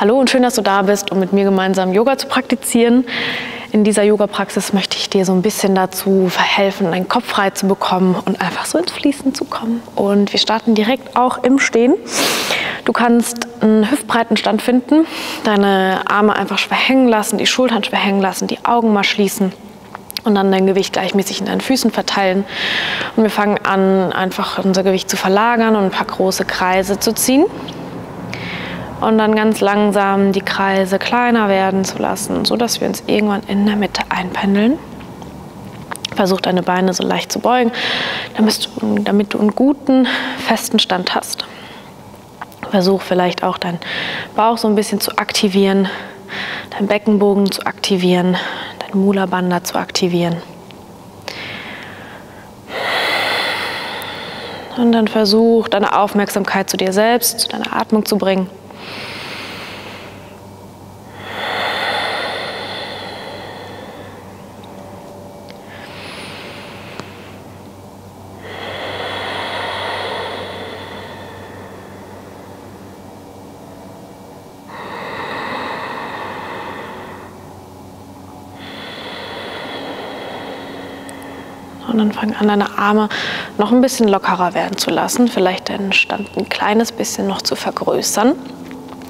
Hallo und schön, dass du da bist, um mit mir gemeinsam Yoga zu praktizieren. In dieser Yoga-Praxis möchte ich dir so ein bisschen dazu verhelfen, deinen Kopf frei zu bekommen und einfach so ins Fließen zu kommen. Und wir starten direkt auch im Stehen. Du kannst einen hüftbreiten Stand finden, deine Arme einfach schwer hängen lassen, die Schultern schwer hängen lassen, die Augen mal schließen und dann dein Gewicht gleichmäßig in deinen Füßen verteilen. Und wir fangen an, einfach unser Gewicht zu verlagern und ein paar große Kreise zu ziehen. Und dann ganz langsam die Kreise kleiner werden zu lassen, sodass wir uns irgendwann in der Mitte einpendeln. Versuch deine Beine so leicht zu beugen, damit du, damit du einen guten, festen Stand hast. Versuch vielleicht auch deinen Bauch so ein bisschen zu aktivieren, deinen Beckenbogen zu aktivieren, deinen Mula Bandha zu aktivieren. Und dann versuch deine Aufmerksamkeit zu dir selbst, zu deiner Atmung zu bringen. Und dann fang an, deine Arme noch ein bisschen lockerer werden zu lassen. Vielleicht deinen Stand ein kleines bisschen noch zu vergrößern,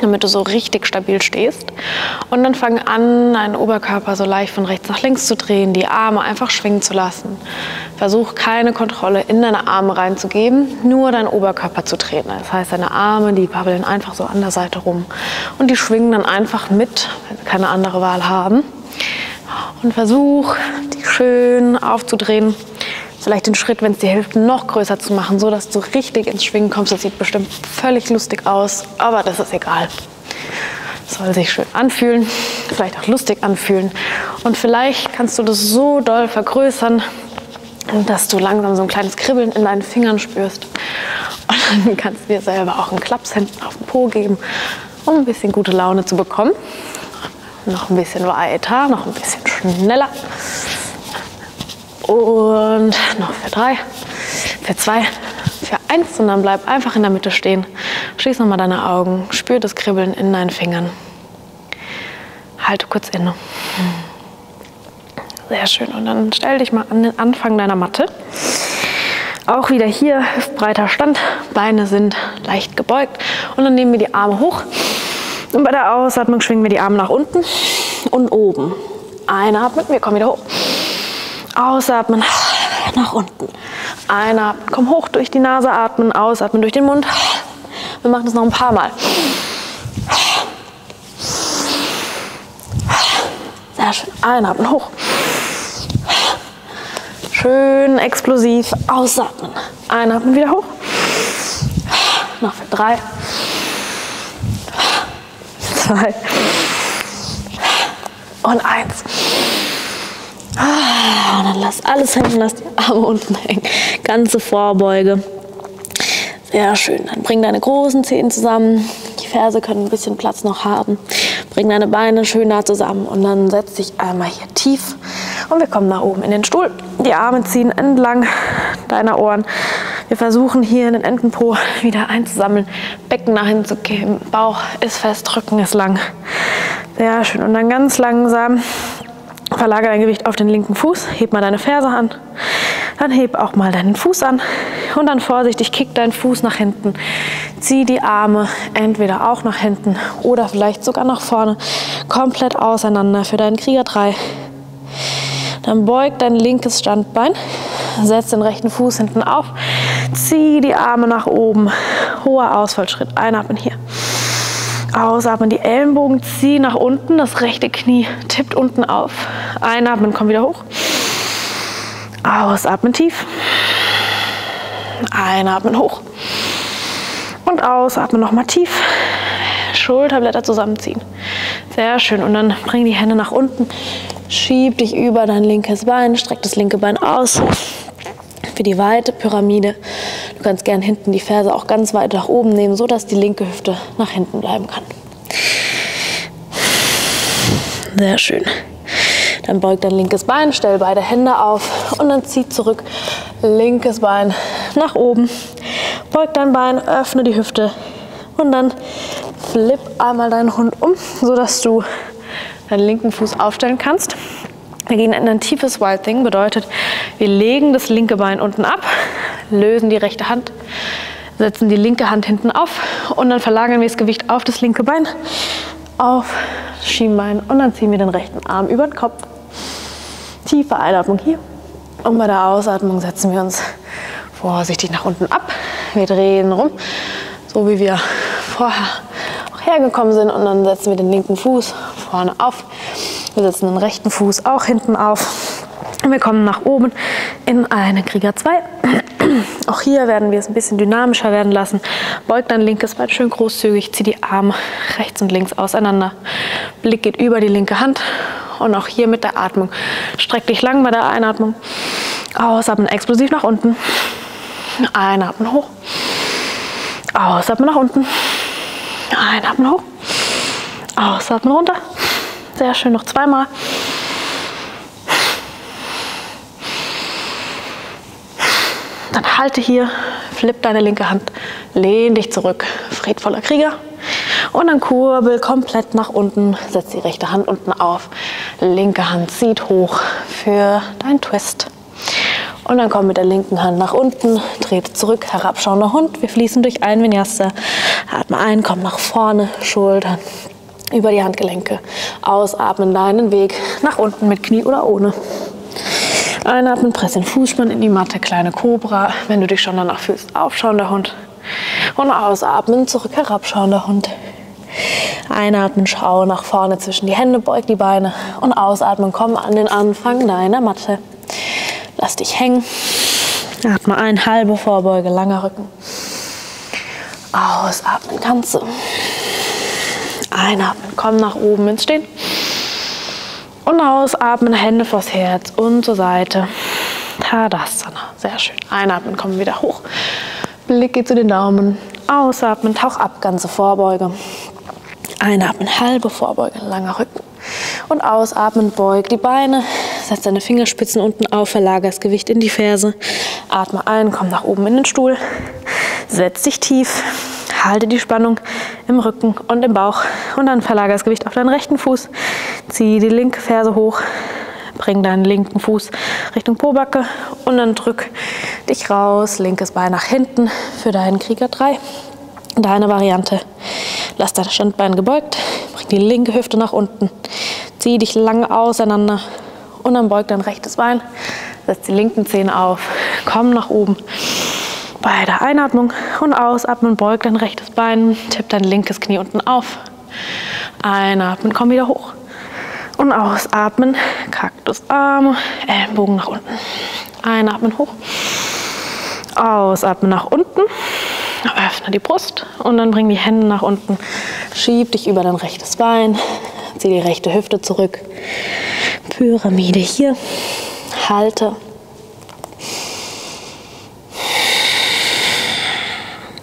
damit du so richtig stabil stehst. Und dann fang an, deinen Oberkörper so leicht von rechts nach links zu drehen, die Arme einfach schwingen zu lassen. Versuch keine Kontrolle in deine Arme reinzugeben, nur deinen Oberkörper zu treten. Das heißt, deine Arme, die babbeln einfach so an der Seite rum. Und die schwingen dann einfach mit, wenn sie keine andere Wahl haben. Und versuch, die schön aufzudrehen. Vielleicht den Schritt, wenn es dir hilft, noch größer zu machen, so dass du richtig ins Schwingen kommst. Das sieht bestimmt völlig lustig aus, aber das ist egal. soll sich schön anfühlen, vielleicht auch lustig anfühlen. Und vielleicht kannst du das so doll vergrößern, dass du langsam so ein kleines Kribbeln in deinen Fingern spürst. Und dann kannst du dir selber auch einen Klaps hinten auf den Po geben, um ein bisschen gute Laune zu bekommen. Noch ein bisschen weiter, noch ein bisschen schneller. Und noch für drei, für zwei, für eins. Und dann bleib einfach in der Mitte stehen. Schließ nochmal deine Augen. Spür das Kribbeln in deinen Fingern. Halte kurz inne. Sehr schön. Und dann stell dich mal an den Anfang deiner Matte. Auch wieder hier hüftbreiter Stand. Beine sind leicht gebeugt. Und dann nehmen wir die Arme hoch. Und bei der Ausatmung schwingen wir die Arme nach unten und oben. Einatmen, wir kommen wieder hoch. Ausatmen, nach unten. Einatmen, komm hoch durch die Nase, atmen, ausatmen durch den Mund. Wir machen das noch ein paar Mal. Sehr schön. Einatmen, hoch. Schön explosiv ausatmen. Einatmen, wieder hoch. Noch für drei, zwei und eins. Und dann lass alles hängen, lass die Arme unten hängen. Ganze Vorbeuge. Sehr schön. Dann bring deine großen Zehen zusammen. Die Ferse können ein bisschen Platz noch haben. Bring deine Beine schön nah zusammen und dann setz dich einmal hier tief. Und wir kommen nach oben in den Stuhl. Die Arme ziehen entlang deiner Ohren. Wir versuchen hier in den Entenpo wieder einzusammeln. Becken nach hinten zu geben. Bauch ist fest, Rücken ist lang. Sehr schön. Und dann ganz langsam verlagere dein Gewicht auf den linken Fuß. Heb mal deine Ferse an. Dann heb auch mal deinen Fuß an. Und dann vorsichtig kick deinen Fuß nach hinten. Zieh die Arme entweder auch nach hinten oder vielleicht sogar nach vorne. Komplett auseinander für deinen Krieger 3. Dann beug dein linkes Standbein. Setz den rechten Fuß hinten auf. Zieh die Arme nach oben. Hoher Ausfallschritt. Einatmen hier. Ausatmen, die Ellenbogen ziehen nach unten, das rechte Knie tippt unten auf. Einatmen, komm wieder hoch. Ausatmen tief. Einatmen hoch. Und ausatmen nochmal tief. Schulterblätter zusammenziehen. Sehr schön. Und dann bring die Hände nach unten. Schieb dich über dein linkes Bein, streck das linke Bein aus für die weite Pyramide. Du kannst gern hinten die Ferse auch ganz weit nach oben nehmen, so dass die linke Hüfte nach hinten bleiben kann. Sehr schön. Dann beug dein linkes Bein, stell beide Hände auf und dann zieh zurück. Linkes Bein nach oben. Beug dein Bein, öffne die Hüfte und dann flip einmal deinen Hund um, sodass du deinen linken Fuß aufstellen kannst. Wir gehen in ein tiefes Wild Thing, bedeutet, wir legen das linke Bein unten ab, lösen die rechte Hand, setzen die linke Hand hinten auf und dann verlagern wir das Gewicht auf das linke Bein, auf das Schienbein und dann ziehen wir den rechten Arm über den Kopf. Tiefe Einatmung hier und bei der Ausatmung setzen wir uns vorsichtig nach unten ab. Wir drehen rum, so wie wir vorher auch hergekommen sind und dann setzen wir den linken Fuß vorne auf. Wir setzen den rechten Fuß auch hinten auf. Und wir kommen nach oben in eine Krieger 2. Auch hier werden wir es ein bisschen dynamischer werden lassen. Beug dein linkes Bein schön großzügig, zieh die Arme rechts und links auseinander. Blick geht über die linke Hand und auch hier mit der Atmung. Streck dich lang bei der Einatmung. Ausatmen explosiv nach unten. Einatmen hoch. Ausatmen nach unten. Einatmen hoch. Ausatmen runter. Sehr schön, noch zweimal. Dann halte hier, flipp deine linke Hand, lehn dich zurück, friedvoller Krieger. Und dann kurbel komplett nach unten, setz die rechte Hand unten auf, linke Hand zieht hoch für deinen Twist. Und dann komm mit der linken Hand nach unten, trete zurück, herabschauender Hund. Wir fließen durch ein Vinyasa. Atme ein, komm nach vorne, Schultern über die Handgelenke. Ausatmen deinen Weg nach unten mit Knie oder ohne. Einatmen, press den Fußspann in die Matte, kleine Cobra. Wenn du dich schon danach fühlst, aufschauender Hund. Und ausatmen, zurück herabschauender Hund. Einatmen, schau nach vorne zwischen die Hände, beug die Beine. Und ausatmen, komm an den Anfang deiner Matte. Lass dich hängen. Atme ein, halbe Vorbeuge, langer Rücken. Ausatmen, ganze. Einatmen, komm nach oben ins Stehen. Und ausatmen, Hände vors Herz und zur Seite. Tadasana, sehr schön. Einatmen, komm wieder hoch. Blick geht zu den Daumen. Ausatmen, tauch ab, ganze Vorbeuge. Einatmen, halbe Vorbeuge, langer Rücken. Und ausatmen, beug die Beine, setz deine Fingerspitzen unten auf, verlager das Gewicht in die Ferse. Atme ein, komm nach oben in den Stuhl. Setz dich tief, halte die Spannung im Rücken und im Bauch und dann verlager das Gewicht auf deinen rechten Fuß. Zieh die linke Ferse hoch, bring deinen linken Fuß Richtung Pobacke und dann drück dich raus, linkes Bein nach hinten für deinen Krieger 3. Deine Variante. Lass dein Standbein gebeugt, bring die linke Hüfte nach unten, zieh dich lang auseinander und dann beug dein rechtes Bein, setz die linken Zehen auf, komm nach oben bei der Einatmung und ausatmen, beug dein rechtes Bein, tipp dein linkes Knie unten auf. Einatmen, komm wieder hoch. Und ausatmen, Kaktusarme, Ellenbogen nach unten. Einatmen hoch. Ausatmen nach unten. Öffne die Brust und dann bring die Hände nach unten. Schieb dich über dein rechtes Bein. Zieh die rechte Hüfte zurück. Pyramide hier. Halte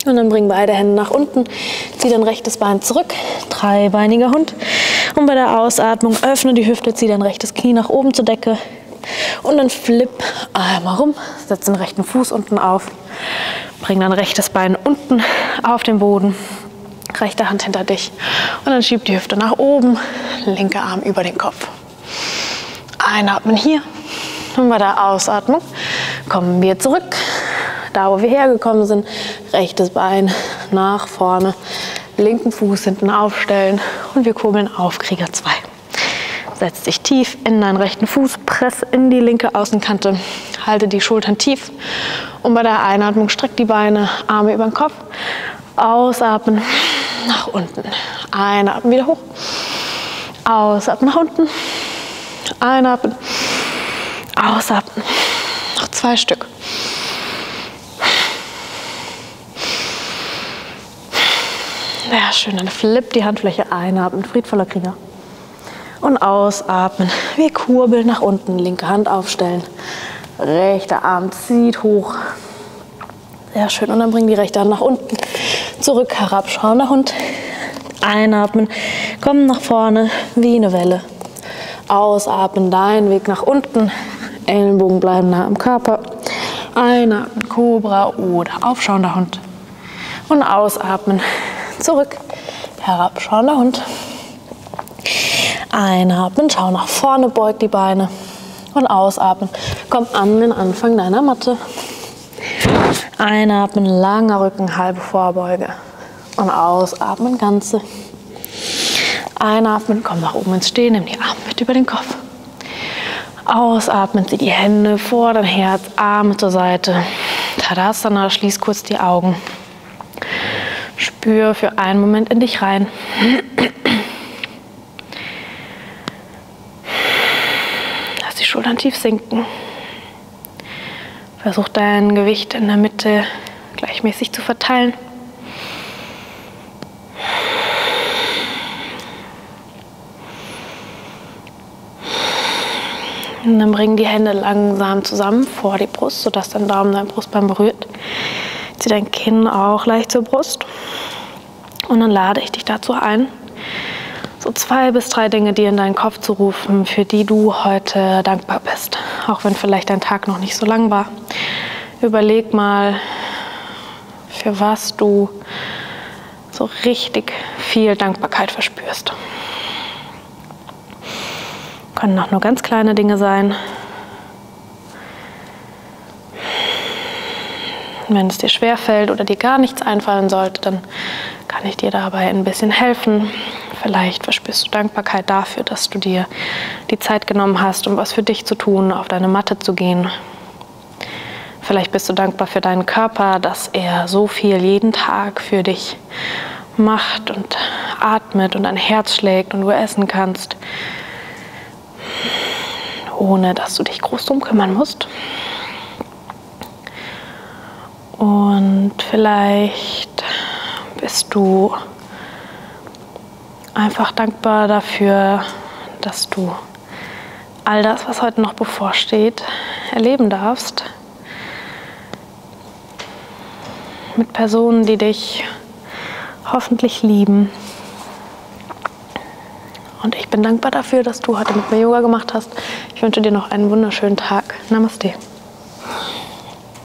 Und dann bring beide Hände nach unten, zieh dein rechtes Bein zurück, dreibeiniger Hund. Und bei der Ausatmung öffne die Hüfte, zieh dein rechtes Knie nach oben zur Decke. Und dann flip einmal rum, setz den rechten Fuß unten auf, bring dein rechtes Bein unten auf den Boden, rechte Hand hinter dich. Und dann schieb die Hüfte nach oben, linker Arm über den Kopf. Einatmen hier. Und bei der Ausatmung kommen wir zurück da wo wir hergekommen sind. Rechtes Bein nach vorne, linken Fuß hinten aufstellen und wir kurbeln auf Krieger 2. Setz dich tief in deinen rechten Fuß, press in die linke Außenkante, halte die Schultern tief und bei der Einatmung streck die Beine, Arme über den Kopf, ausatmen, nach unten, einatmen, wieder hoch, ausatmen, nach unten, einatmen, ausatmen, noch zwei Stück. Sehr schön. Dann flipp die Handfläche einatmen, friedvoller Krieger. Und ausatmen. Wir kurbeln nach unten, linke Hand aufstellen. Rechter Arm zieht hoch. Sehr schön. Und dann bringen die rechte Hand nach unten. Zurück, herabschauender Hund. Einatmen. Kommen nach vorne wie eine Welle. Ausatmen, dein Weg nach unten. Ellenbogen bleiben nah am Körper. Einatmen, Cobra oder aufschauender Hund. Und ausatmen, zurück, herab, schauender Hund. Einatmen, schau nach vorne, beug die Beine und ausatmen. Komm an den Anfang deiner Matte. Einatmen, langer Rücken, halbe Vorbeuge. Und ausatmen, ganze. Einatmen, komm nach oben ins Stehen, nimm die Arme mit über den Kopf. Ausatmen, zieh die Hände vor dein Herz, Arme zur Seite. Tadasana, schließ kurz die Augen. Spür für einen Moment in dich rein. Lass die Schultern tief sinken. Versuch dein Gewicht in der Mitte gleichmäßig zu verteilen. Und dann bring die Hände langsam zusammen vor die Brust, sodass dein Daumen dein Brustbein berührt. Zieh dein Kinn auch leicht zur Brust. Und dann lade ich dich dazu ein, so zwei bis drei Dinge dir in deinen Kopf zu rufen, für die du heute dankbar bist. Auch wenn vielleicht dein Tag noch nicht so lang war. Überleg mal, für was du so richtig viel Dankbarkeit verspürst. Können auch nur ganz kleine Dinge sein. Wenn es dir schwer fällt oder dir gar nichts einfallen sollte, dann kann ich dir dabei ein bisschen helfen. Vielleicht verspürst du Dankbarkeit dafür, dass du dir die Zeit genommen hast, um was für dich zu tun, auf deine Matte zu gehen. Vielleicht bist du dankbar für deinen Körper, dass er so viel jeden Tag für dich macht und atmet und dein Herz schlägt und du essen kannst ohne dass du dich groß drum kümmern musst. Und vielleicht bist du einfach dankbar dafür, dass du all das, was heute noch bevorsteht, erleben darfst. Mit Personen, die dich hoffentlich lieben und ich bin dankbar dafür, dass du heute mit mir Yoga gemacht hast. Ich wünsche dir noch einen wunderschönen Tag. Namaste.